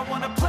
I wanna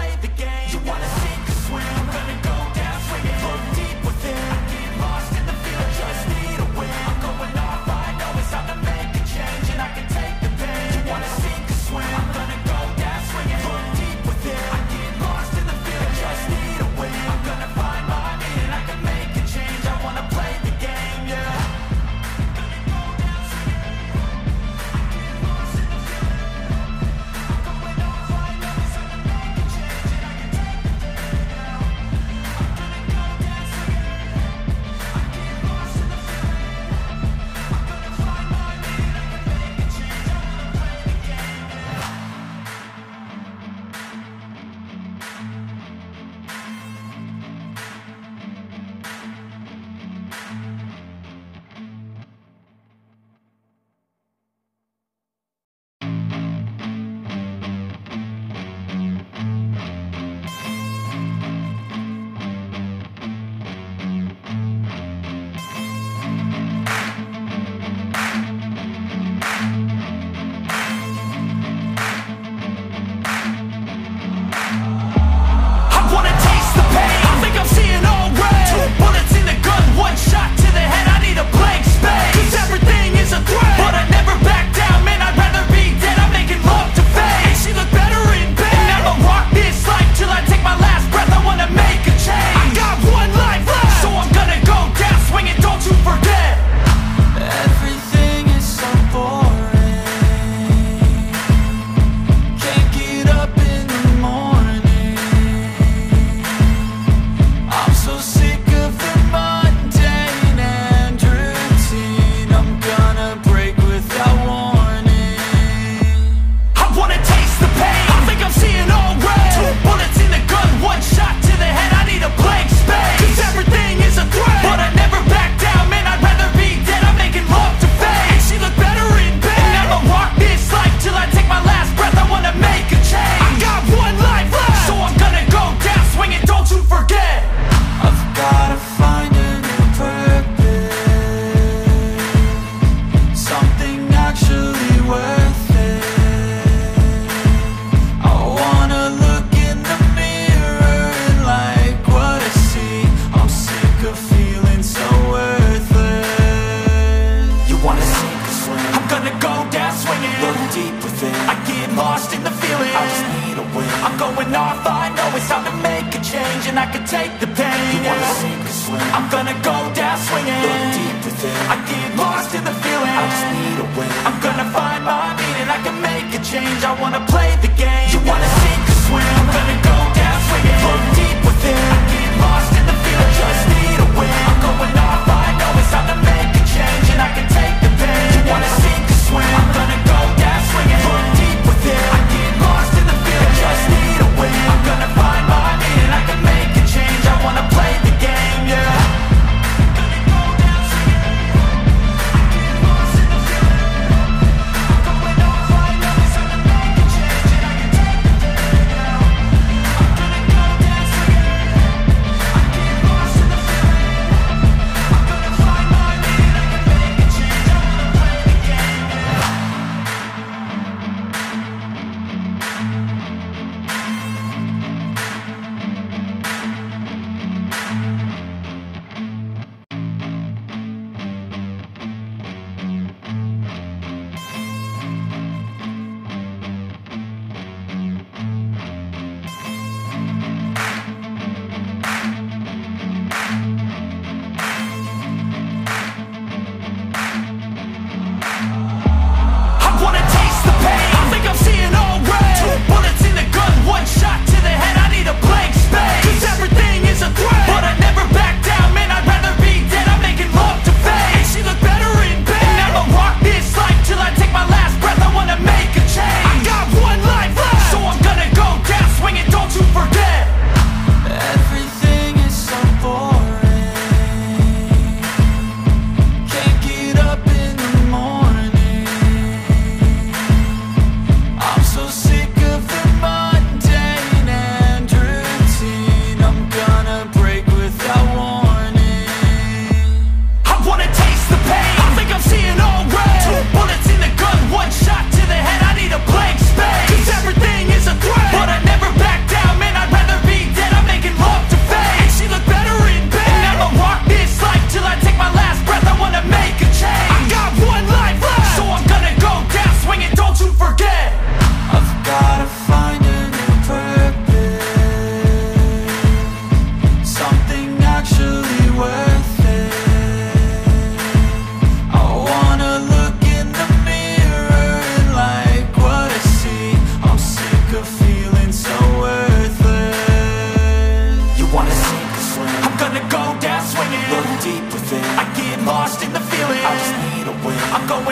take the pain, yeah. I'm gonna go down swinging. deep I get lost in the feeling. I am gonna find my meaning. I can make a change. I wanna play.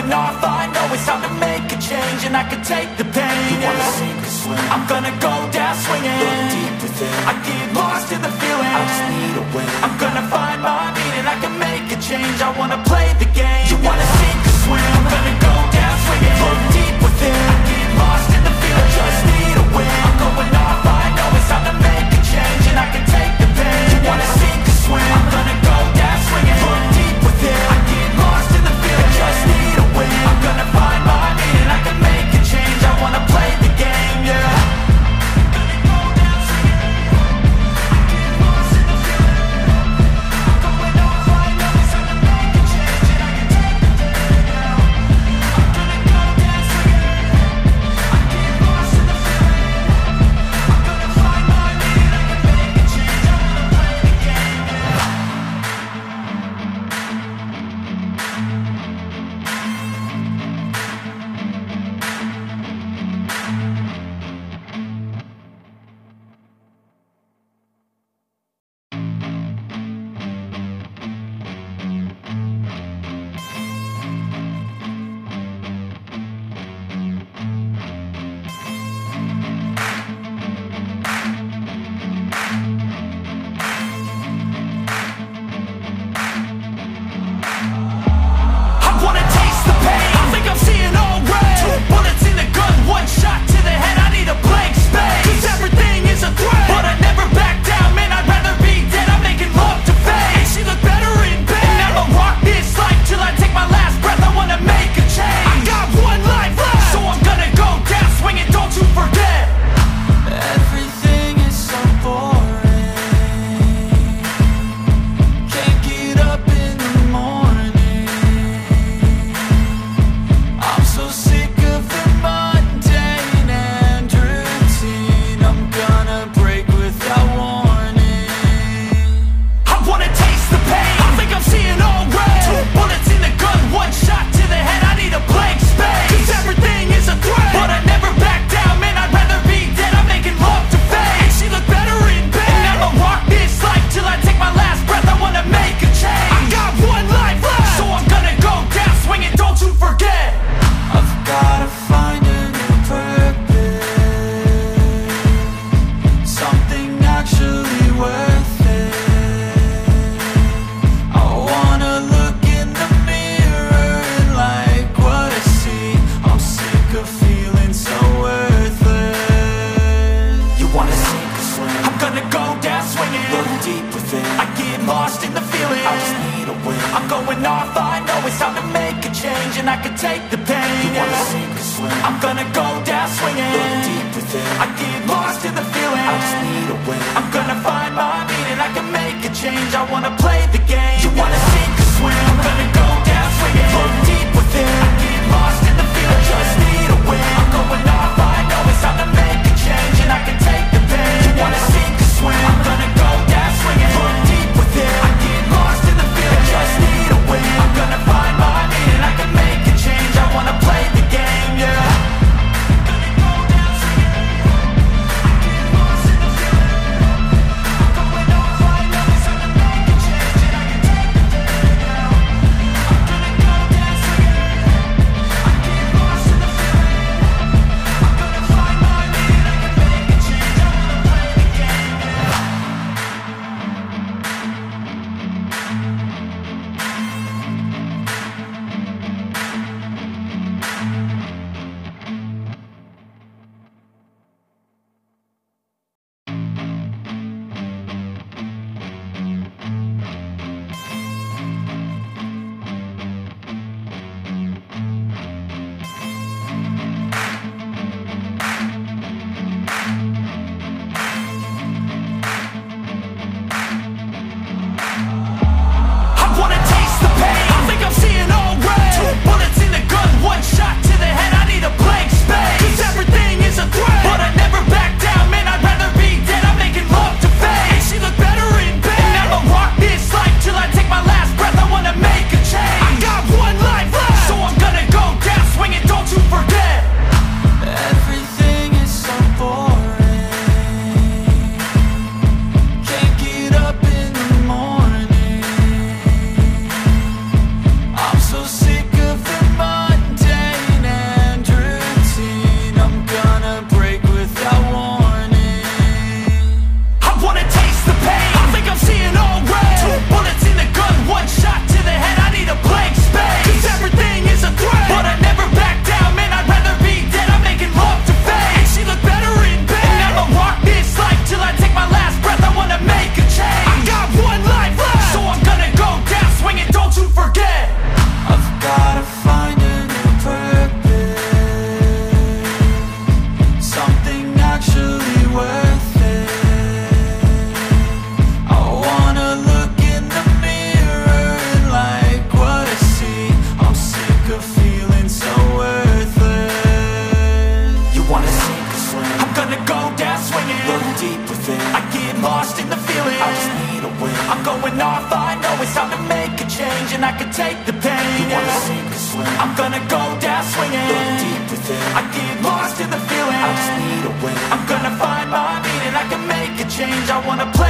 starting off, I know it's time to make a change And I can take the pain, you yeah I'm gonna go down swinging. I get lost in the feeling. I just need a win. I'm gonna find my meaning, I can make a change. I wanna play the game. You wanna sink or swim? I'm gonna go popping off I know it's time to make a change And I can take the pain You wanna sink or swim? I'm gonna go down swinging. Look deep within. I get lost in the feeling. I just need a win. I'm gonna find my meaning. I can make a change. I wanna play the game. You wanna sink or swim? I'm gonna go take the pain. I'm gonna go down swinging. deep I get lost in the feeling. I am gonna find my meaning. I can make a change. I wanna play.